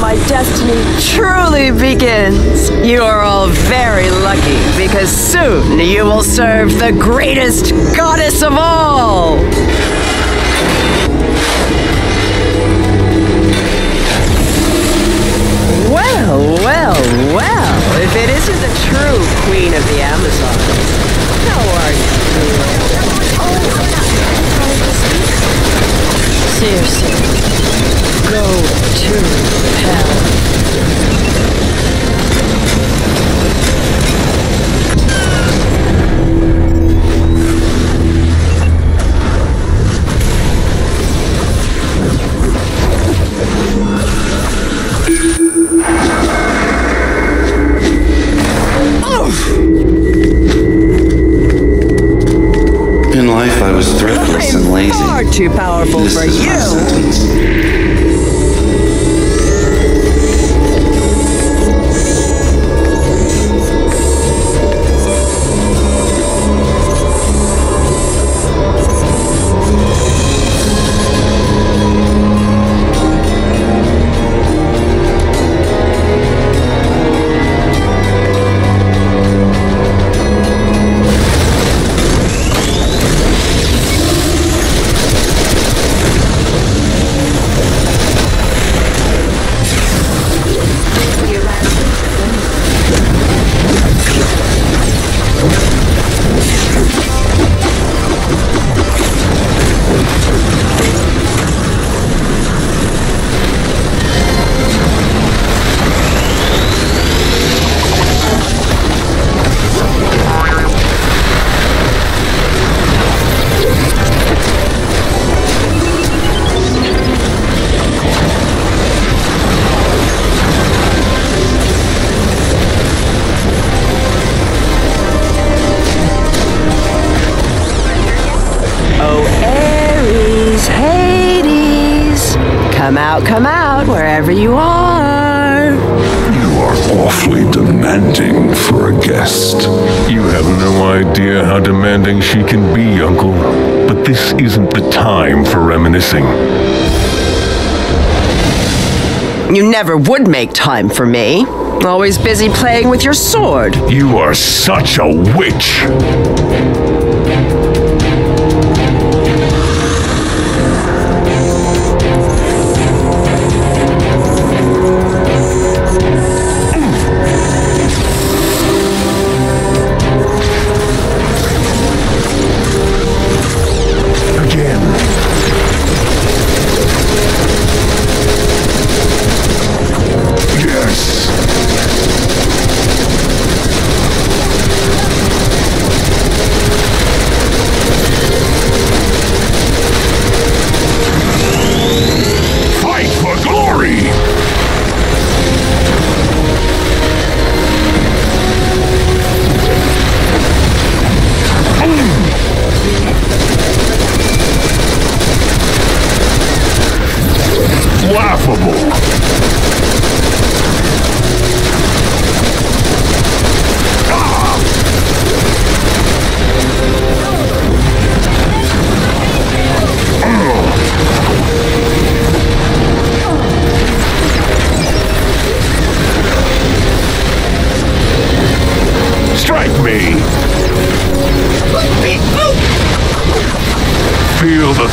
journey truly begins. You are all very lucky because soon you will serve the greatest goddess of all. Well, well, well, if it isn't the true queen of the Amazon. Out, come out, wherever you are. You are awfully demanding for a guest. You have no idea how demanding she can be, Uncle. But this isn't the time for reminiscing. You never would make time for me. Always busy playing with your sword. You are such a witch!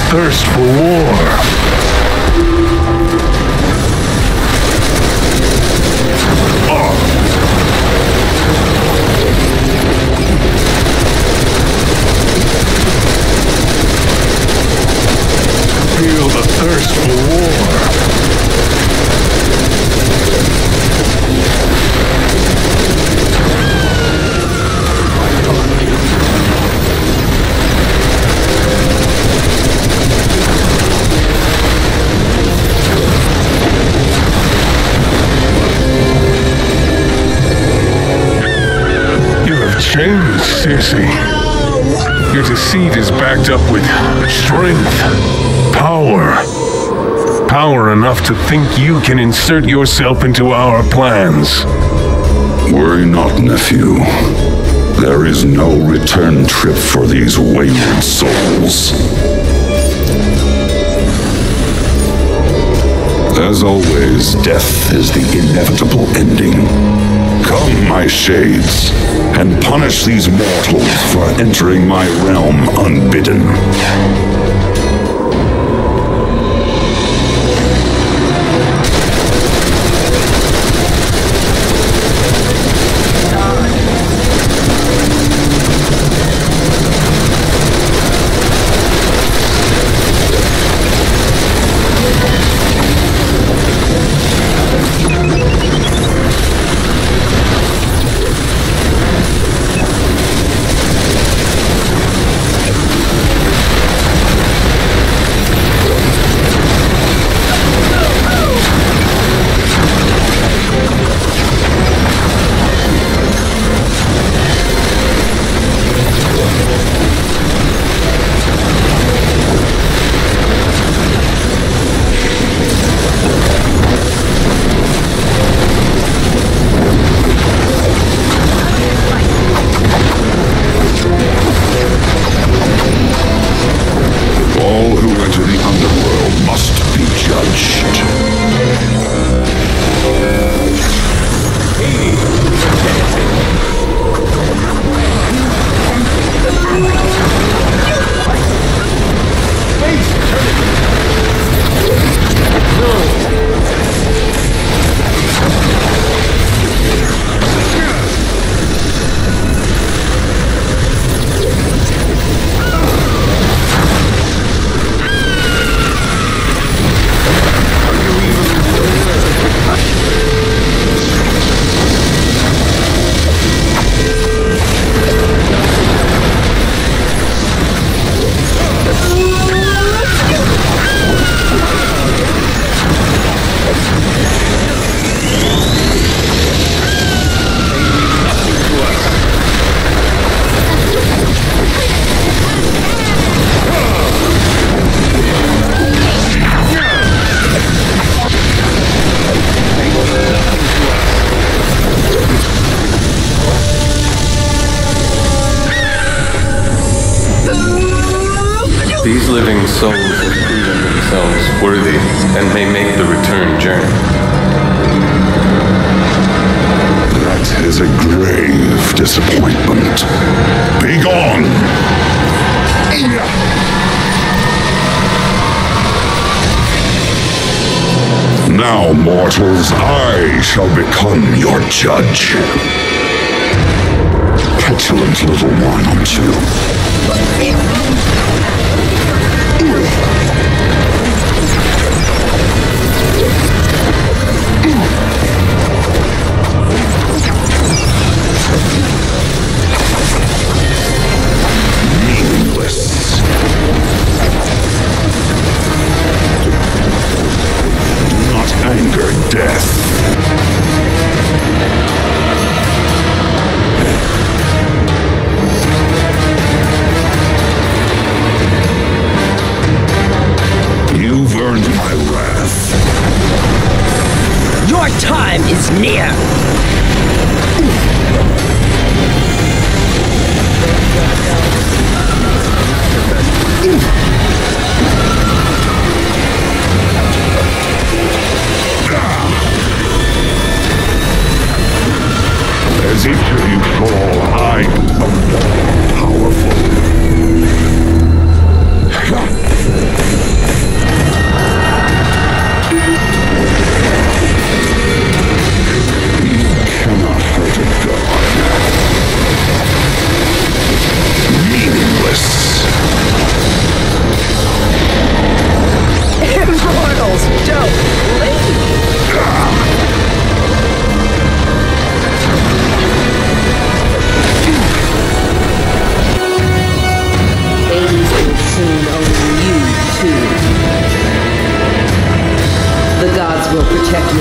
Thirst for war. legacy. Your deceit is backed up with strength, power. Power enough to think you can insert yourself into our plans. Worry not, nephew. There is no return trip for these wayward souls. As always, death is the inevitable ending. Come, my shades, and punish these mortals for entering my realm unbidden. disappointment. Be gone! Now, mortals, I shall become your judge. Petulant little one, aren't you?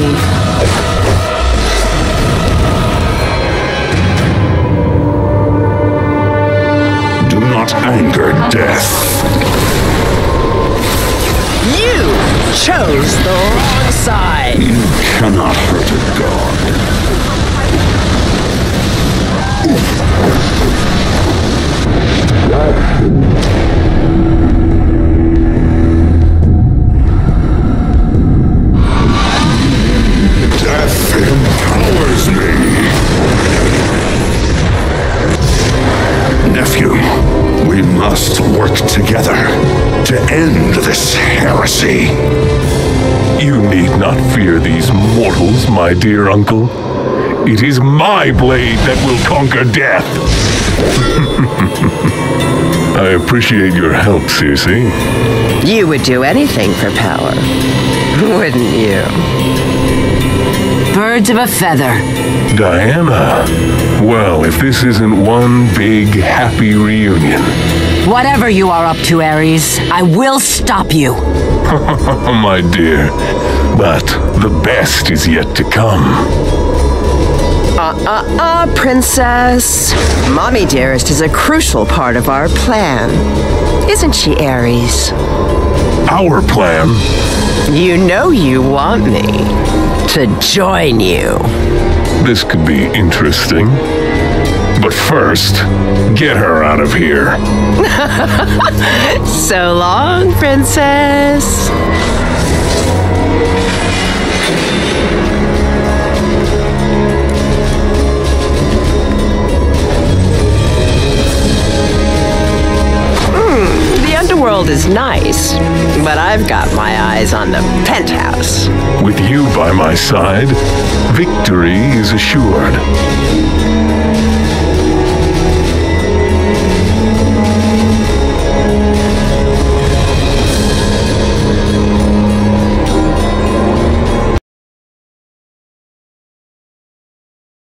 Do not anger death. You chose the wrong side. You cannot hurt my dear uncle. It is my blade that will conquer death. I appreciate your help, Circe. You would do anything for power, wouldn't you? Birds of a feather. Diana. Well, if this isn't one big happy reunion. Whatever you are up to, Ares, I will stop you. Oh, my dear. But the best is yet to come. Uh, princess. Mommy Dearest is a crucial part of our plan. Isn't she, Ares? Our plan? You know you want me to join you. This could be interesting. But first, get her out of here. So long, princess. Hmm, the underworld is nice, but I've got my eyes on the penthouse. With you by my side, victory is assured.